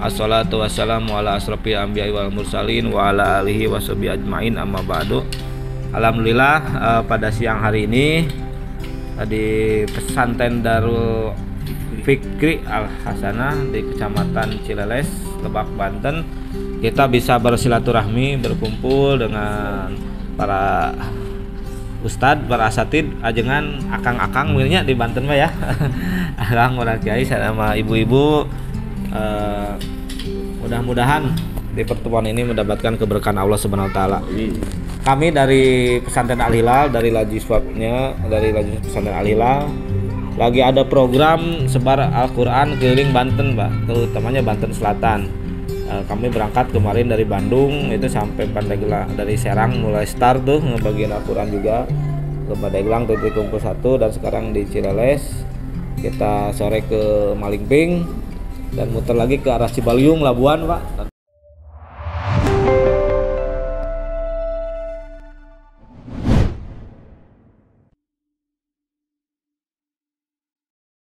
Assalatu wassalamu ala asrafil anbiya'i wal mursalin wa ala alihi washabihi ajmain amma ba'du. Alhamdulillah eh, pada siang hari ini eh, di pesantren Darul Fikri Al Hasanah di Kecamatan Cileles, Lebak, Banten kita bisa bersilaturahmi berkumpul dengan para Ustadz, para asatid, ajengan akang-akang milnya di Banten mah ya. Akang orang kiai sama ibu-ibu eh, mudah-mudahan di pertemuan ini mendapatkan keberkahan Allah Subhanahu wa taala. Kami dari Pesantren Al Hilal dari Lajiswabnya dari Lajis Pesantren Al Hilal lagi ada program sebar Al-Qur'an keliling Banten, Pak, terutamanya Banten Selatan. Eh, kami berangkat kemarin dari Bandung itu sampai Pandeglang dari Serang mulai start tuh ngebagiin Al-Quran juga. Ke Pandeglang titik kumpul satu dan sekarang di Cireles. Kita sore ke Malingping dan muter lagi ke arah Cibaliung Labuan Pak